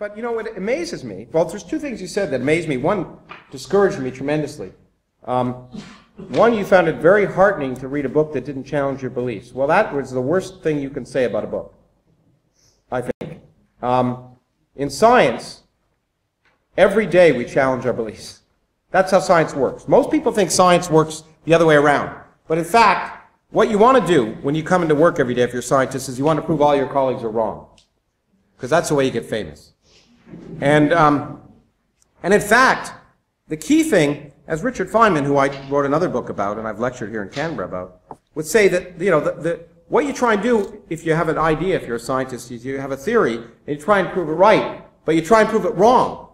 but you know what amazes me? Well, there's two things you said that amazed me. One discouraged me tremendously. Um, one, you found it very heartening to read a book that didn't challenge your beliefs. Well, that was the worst thing you can say about a book, I think. Um, in science, every day we challenge our beliefs. That's how science works. Most people think science works the other way around. But in fact, what you want to do when you come into work every day if you're a scientist is you want to prove all your colleagues are wrong. Because that's the way you get famous. And, um, and in fact, the key thing as Richard Feynman, who I wrote another book about and I've lectured here in Canberra about, would say that, you know, the, the, what you try and do if you have an idea, if you're a scientist, is you have a theory and you try and prove it right, but you try and prove it wrong.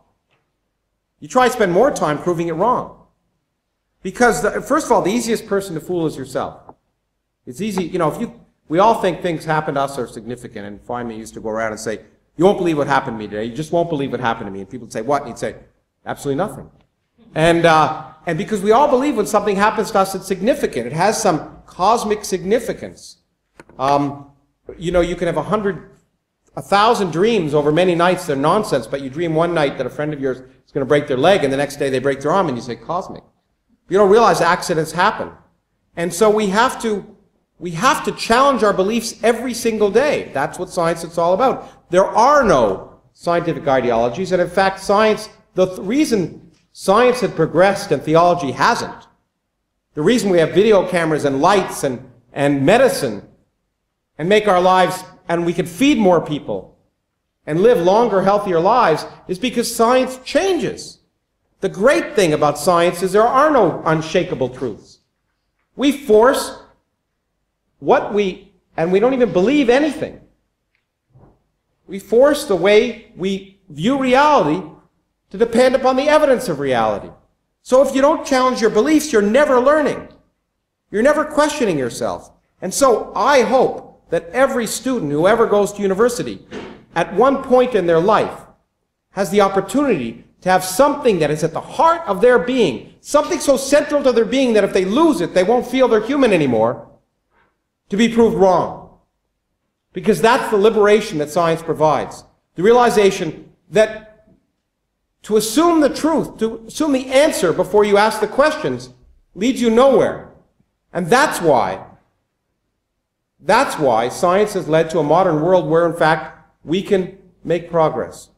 You try and spend more time proving it wrong. Because, the, first of all, the easiest person to fool is yourself. It's easy, you know, if you, we all think things happen to us are significant, and Feynman used to go around and say, you won't believe what happened to me today. You just won't believe what happened to me. And people would say, what? And he'd say, absolutely nothing. And, uh, and because we all believe when something happens to us, it's significant. It has some cosmic significance. Um, you know, you can have a hundred, a thousand dreams over many nights. They're nonsense, but you dream one night that a friend of yours is going to break their leg, and the next day they break their arm, and you say, cosmic. You don't realize accidents happen. And so we have to, we have to challenge our beliefs every single day. That's what science is all about. There are no scientific ideologies, and in fact, science, the th- reason Science had progressed and theology hasn't. The reason we have video cameras and lights and, and medicine and make our lives, and we can feed more people and live longer, healthier lives is because science changes. The great thing about science is there are no unshakable truths. We force what we, and we don't even believe anything. We force the way we view reality to depend upon the evidence of reality. So if you don't challenge your beliefs, you're never learning. You're never questioning yourself. And so I hope that every student who ever goes to university at one point in their life has the opportunity to have something that is at the heart of their being, something so central to their being that if they lose it, they won't feel they're human anymore, to be proved wrong. Because that's the liberation that science provides. The realization that to assume the truth, to assume the answer before you ask the questions, leads you nowhere. And that's why, that's why science has led to a modern world where, in fact, we can make progress.